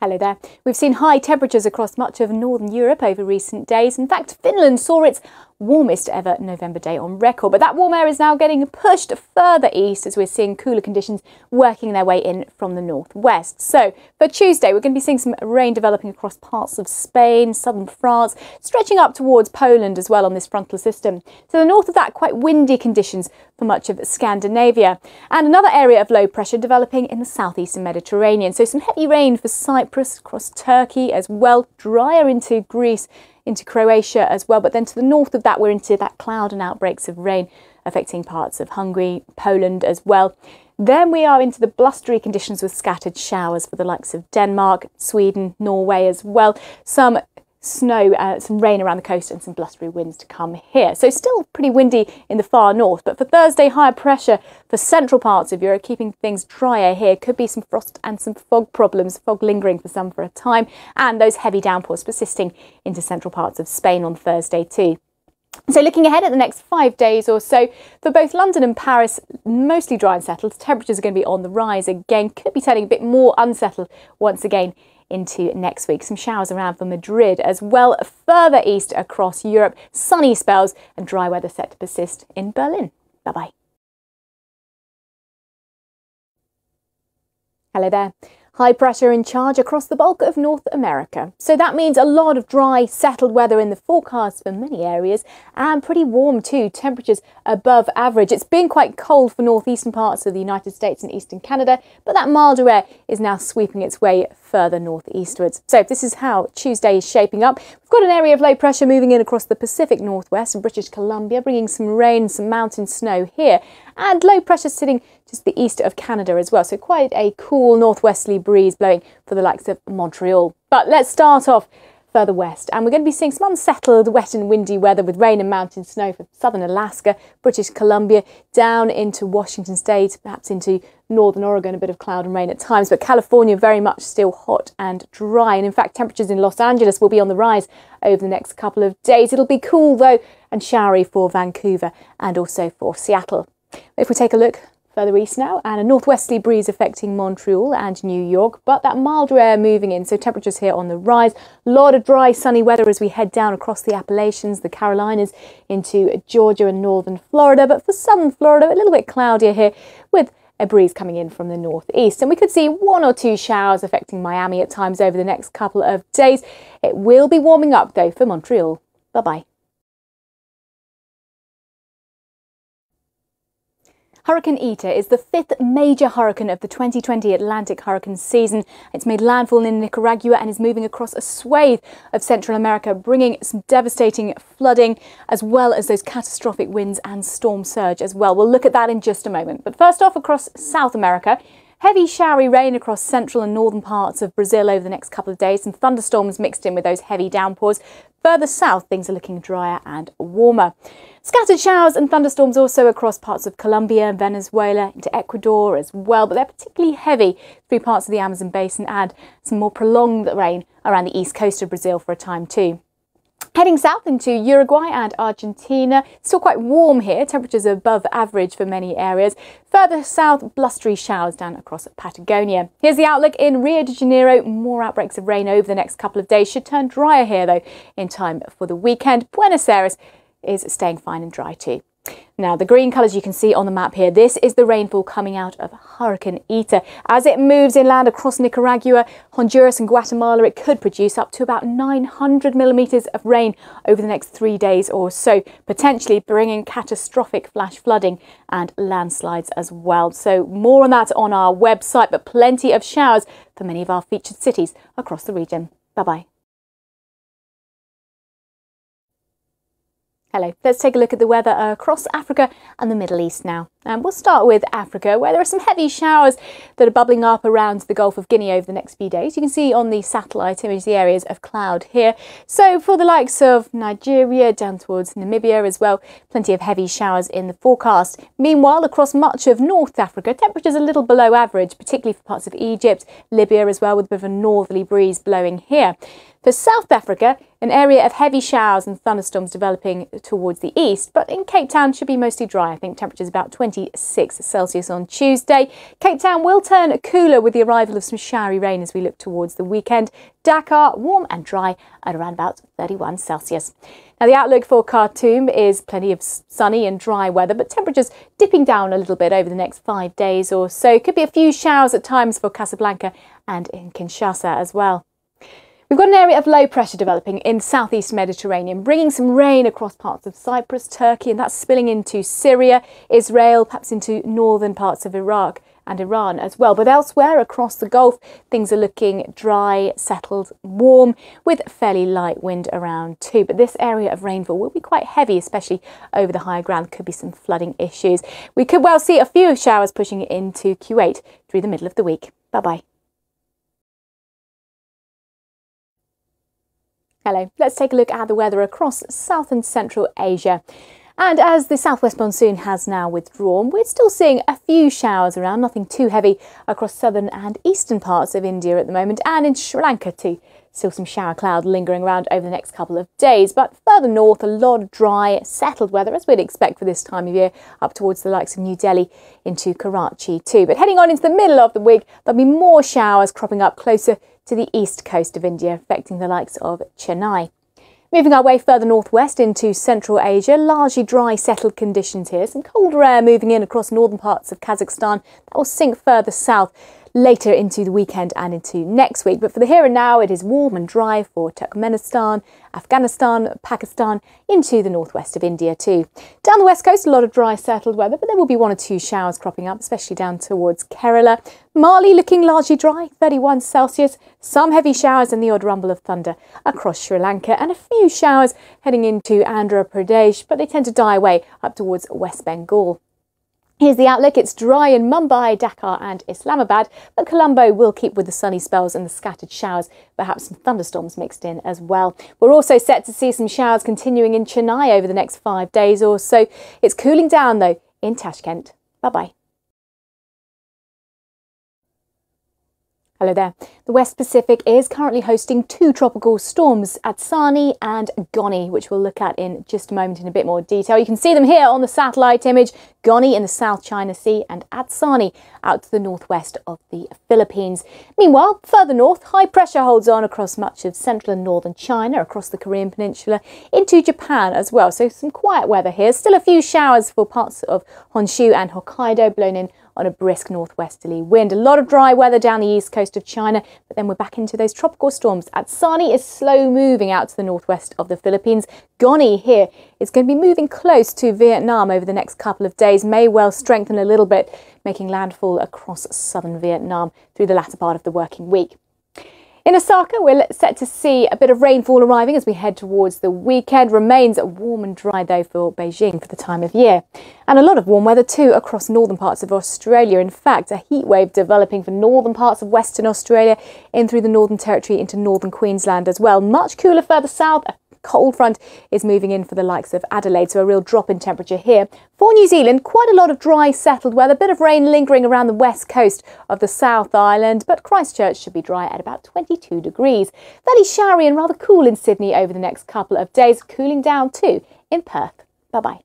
Hello there. We've seen high temperatures across much of northern Europe over recent days. In fact, Finland saw its warmest ever November day on record. But that warm air is now getting pushed further east as we're seeing cooler conditions working their way in from the northwest. So for Tuesday, we're going to be seeing some rain developing across parts of Spain, southern France, stretching up towards Poland as well on this frontal system. So the north of that, quite windy conditions for much of Scandinavia. And another area of low pressure developing in the southeastern Mediterranean. So some heavy rain for Cyprus, across Turkey as well, drier into Greece into Croatia as well. But then to the north of that, we're into that cloud and outbreaks of rain affecting parts of Hungary, Poland as well. Then we are into the blustery conditions with scattered showers for the likes of Denmark, Sweden, Norway as well. Some snow, uh, some rain around the coast and some blustery winds to come here. So still pretty windy in the far north, but for Thursday, higher pressure for central parts of Europe, keeping things drier here. Could be some frost and some fog problems, fog lingering for some for a time, and those heavy downpours persisting into central parts of Spain on Thursday too. So looking ahead at the next five days or so, for both London and Paris, mostly dry and settled. Temperatures are going to be on the rise again, could be turning a bit more unsettled once again into next week. Some showers around for Madrid as well. Further east across Europe, sunny spells and dry weather set to persist in Berlin. Bye bye. Hello there. High pressure in charge across the bulk of North America. So that means a lot of dry, settled weather in the forecast for many areas and pretty warm too, temperatures above average. It's been quite cold for northeastern parts of the United States and eastern Canada, but that milder air is now sweeping its way further northeastwards. So this is how Tuesday is shaping up. We've got an area of low pressure moving in across the Pacific Northwest and British Columbia, bringing some rain, some mountain snow here, and low pressure sitting just the east of Canada as well. So quite a cool northwesterly breeze blowing for the likes of Montreal. But let's start off further west. And we're going to be seeing some unsettled, wet and windy weather with rain and mountain snow for southern Alaska, British Columbia, down into Washington state, perhaps into northern Oregon, a bit of cloud and rain at times. But California very much still hot and dry. And in fact, temperatures in Los Angeles will be on the rise over the next couple of days. It'll be cool though and showery for Vancouver and also for Seattle. If we take a look further east now, and a northwesterly breeze affecting Montreal and New York, but that milder air moving in, so temperatures here on the rise. A lot of dry, sunny weather as we head down across the Appalachians, the Carolinas, into Georgia and northern Florida, but for southern Florida, a little bit cloudier here with a breeze coming in from the northeast. And we could see one or two showers affecting Miami at times over the next couple of days. It will be warming up though for Montreal. Bye bye. Hurricane Eta is the fifth major hurricane of the 2020 Atlantic hurricane season. It's made landfall in Nicaragua and is moving across a swathe of Central America, bringing some devastating flooding as well as those catastrophic winds and storm surge as well. We'll look at that in just a moment. But first off, across South America, Heavy showery rain across central and northern parts of Brazil over the next couple of days. Some thunderstorms mixed in with those heavy downpours. Further south, things are looking drier and warmer. Scattered showers and thunderstorms also across parts of Colombia, and Venezuela, into Ecuador as well, but they're particularly heavy through parts of the Amazon basin and some more prolonged rain around the east coast of Brazil for a time too. Heading south into Uruguay and Argentina, still quite warm here, temperatures above average for many areas. Further south, blustery showers down across Patagonia. Here's the outlook in Rio de Janeiro. More outbreaks of rain over the next couple of days. Should turn drier here though in time for the weekend. Buenos Aires is staying fine and dry too. Now, the green colours you can see on the map here, this is the rainfall coming out of Hurricane Eta. As it moves inland across Nicaragua, Honduras and Guatemala, it could produce up to about 900 millimetres of rain over the next three days or so, potentially bringing catastrophic flash flooding and landslides as well. So more on that on our website, but plenty of showers for many of our featured cities across the region. Bye-bye. Hello, let's take a look at the weather across Africa and the Middle East now. And we'll start with Africa, where there are some heavy showers that are bubbling up around the Gulf of Guinea over the next few days. You can see on the satellite image the areas of cloud here. So for the likes of Nigeria, down towards Namibia as well, plenty of heavy showers in the forecast. Meanwhile, across much of North Africa, temperatures a little below average, particularly for parts of Egypt, Libya as well, with a bit of a northerly breeze blowing here. For South Africa, an area of heavy showers and thunderstorms developing towards the east, but in Cape Town should be mostly dry. I think temperatures about 26 Celsius on Tuesday. Cape Town will turn cooler with the arrival of some showery rain as we look towards the weekend. Dakar, warm and dry at around about 31 Celsius. Now, the outlook for Khartoum is plenty of sunny and dry weather, but temperatures dipping down a little bit over the next five days or so. Could be a few showers at times for Casablanca and in Kinshasa as well. We've got an area of low pressure developing in southeast Mediterranean, bringing some rain across parts of Cyprus, Turkey, and that's spilling into Syria, Israel, perhaps into northern parts of Iraq and Iran as well. But elsewhere across the Gulf, things are looking dry, settled, warm, with fairly light wind around too. But this area of rainfall will be quite heavy, especially over the higher ground. Could be some flooding issues. We could well see a few showers pushing into Kuwait through the middle of the week. Bye bye. Hello, let's take a look at the weather across South and Central Asia. And as the southwest monsoon has now withdrawn, we're still seeing a few showers around, nothing too heavy across southern and eastern parts of India at the moment, and in Sri Lanka too. Still some shower cloud lingering around over the next couple of days, but further north, a lot of dry, settled weather, as we'd expect for this time of year, up towards the likes of New Delhi into Karachi too. But heading on into the middle of the week, there'll be more showers cropping up closer to the east coast of India, affecting the likes of Chennai. Moving our way further northwest into Central Asia, largely dry settled conditions here. Some colder air moving in across northern parts of Kazakhstan. That will sink further south later into the weekend and into next week. But for the here and now, it is warm and dry for Turkmenistan, Afghanistan, Pakistan, into the northwest of India too. Down the west coast, a lot of dry settled weather, but there will be one or two showers cropping up, especially down towards Kerala. Malé looking largely dry, 31 Celsius. Some heavy showers and the odd rumble of thunder across Sri Lanka, and a few showers heading into Andhra Pradesh, but they tend to die away up towards West Bengal. Here's the outlook. It's dry in Mumbai, Dhaka and Islamabad, but Colombo will keep with the sunny spells and the scattered showers, perhaps some thunderstorms mixed in as well. We're also set to see some showers continuing in Chennai over the next five days or so. It's cooling down though in Tashkent. Bye-bye. Hello there. The West Pacific is currently hosting two tropical storms, Atsani and Goni, which we'll look at in just a moment in a bit more detail. You can see them here on the satellite image, Goni in the South China Sea and Atsani out to the northwest of the Philippines. Meanwhile, further north, high pressure holds on across much of central and northern China, across the Korean Peninsula, into Japan as well. So some quiet weather here. Still a few showers for parts of Honshu and Hokkaido blown in on a brisk northwesterly wind. A lot of dry weather down the east coast of China, but then we're back into those tropical storms. Atsani is slow moving out to the northwest of the Philippines. Goni here is going to be moving close to Vietnam over the next couple of days, may well strengthen a little bit, making landfall across southern Vietnam through the latter part of the working week. In Osaka, we're set to see a bit of rainfall arriving as we head towards the weekend. Remains warm and dry though for Beijing for the time of year. And a lot of warm weather too across northern parts of Australia. In fact, a heat wave developing for northern parts of Western Australia in through the Northern Territory into northern Queensland as well. Much cooler further south, cold front is moving in for the likes of Adelaide, so a real drop in temperature here. For New Zealand, quite a lot of dry, settled weather, a bit of rain lingering around the west coast of the South Island, but Christchurch should be dry at about 22 degrees. Fairly showery and rather cool in Sydney over the next couple of days, cooling down too in Perth. Bye bye.